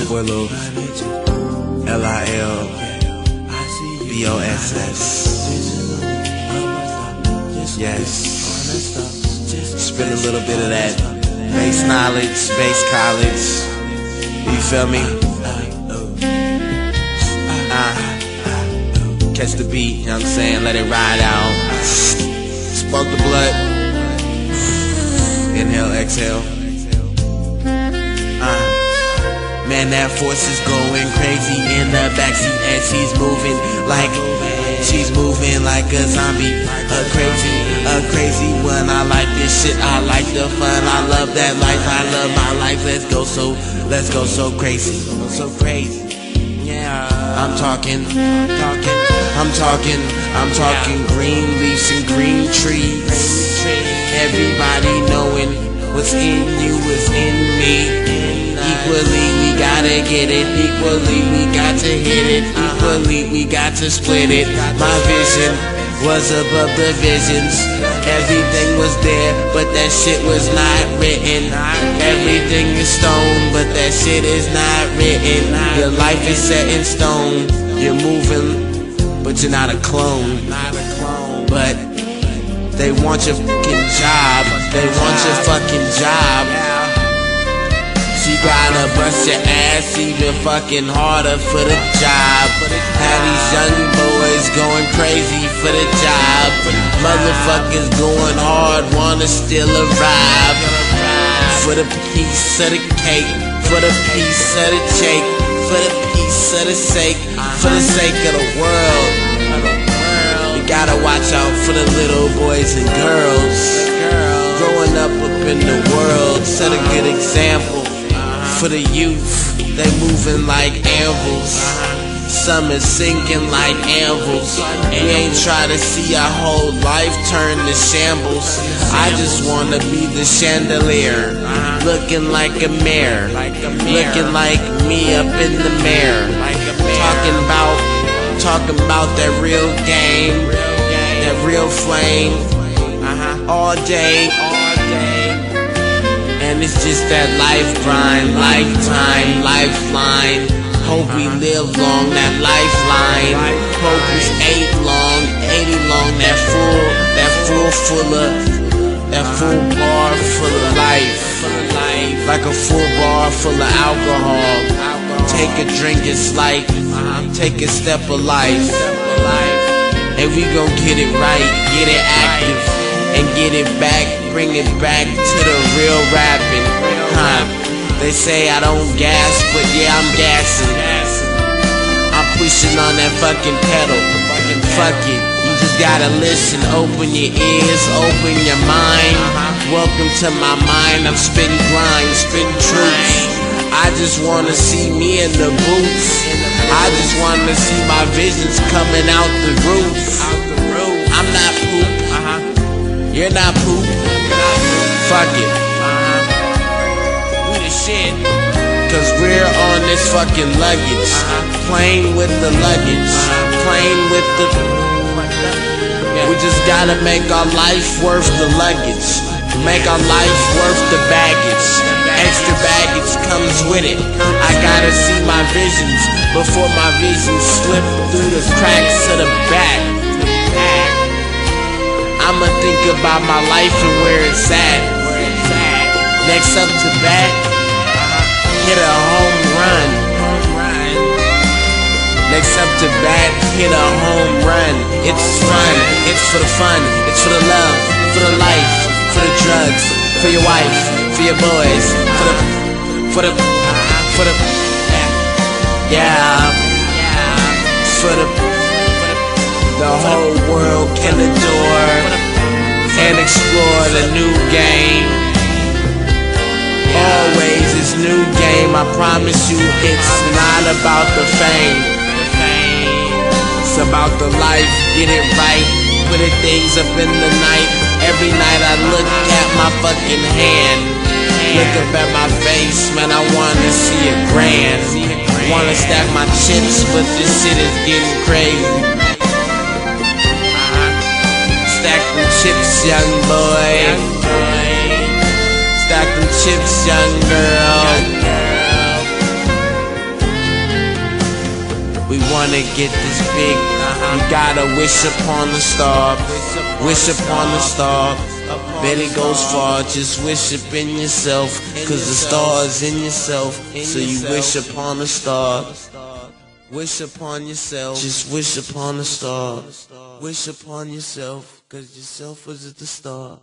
It's L I L B O S S. Yes. Spend a little bit of that base knowledge, base college. You feel me? Uh, catch the beat, you know what I'm saying? Let it ride out. Spark the blood. Inhale, exhale. Man, that force is going crazy in the backseat, and she's moving like she's moving like a zombie. A crazy, a crazy one. I like this shit. I like the fun. I love that life. I love my life. Let's go so, let's go so crazy, so crazy. Yeah, I'm talking, talking, I'm talking, I'm talking green leaves and green trees. Everybody knowing what's in you is in me. Gotta get it. Equally, we got to hit it. Equally, we got to split it. My vision was above the visions. Everything was there, but that shit was not written. Everything is stone, but that shit is not written. Your life is set in stone. You're moving, but you're not a clone. But they want your fucking job. They want your fucking job. She gotta bust your ass even fucking harder for the job. Have these young boys going crazy for the job. Motherfuckers going hard, wanna still arrive. For the piece of the cake, for the piece of the cake, for the piece of the sake, for the sake of the world. You gotta watch out for the little boys and girls. Growing up up in the world, set a good example for the youth. They moving like anvils. Some is sinking like anvils. We ain't try to see our whole life turn to shambles. I just wanna be the chandelier, looking like a mirror, looking like me up in the mirror. Talking about, talking about that real game, that real flame, all day, all day. And it's just that life grind, lifetime, lifeline. Hope we live long, that lifeline. Hope it's eight long, 80 long, that full, that full full of, that full bar full of life. Like a full bar full of alcohol. Take a drink, it's like, take a step of life. And we gon' get it right, get it active, and get it back, bring it back to the real rapping. Huh? They say I don't gas, but yeah, I'm gassing. I'm pushing on that fucking pedal. Fuck it, you just gotta listen. Open your ears, open your mind. Welcome to my mind. I'm spitting grind, spitting truths. I just wanna see me in the booth. I just wanna see my visions coming out the roof. I'm not poop. You're not poop. Fuck it. We the shit. Cause we're on this fucking luggage. Playing with the luggage. Playing with the. We just gotta make our life worth the luggage. Make our life worth the baggage. Extra baggage comes with it. I gotta see my visions before my visions slip through the cracks of the back. I'ma think about my life and where it's at. Next up to bat, uh-huh, hit a home run. Next up to bat, hit a home run. It's fun, it's for the fun, it's for the love, for the life, for the drugs, for your wife, for your boys, for the, for the, uh-huh, for the, yeah, for the, the whole world can adore and explore the new game. Always it's new game. I promise you, it's not about the fame. It's about the life. Get it right. Put it things up in the night. Every night I look at my fucking hand. Look up at my face, man. I wanna see a grand. Wanna stack my chips, but this shit is getting crazy. chips, young boy. Stack them chips, young girl. We wanna get this big. You gotta wish upon a star. Wish upon a star. it goes far, just wish upon yourself. Cause the star is in yourself. So you wish upon a star. Wish upon yourself. Just wish upon the star. Wish upon yourself. Cause yourself was at the start.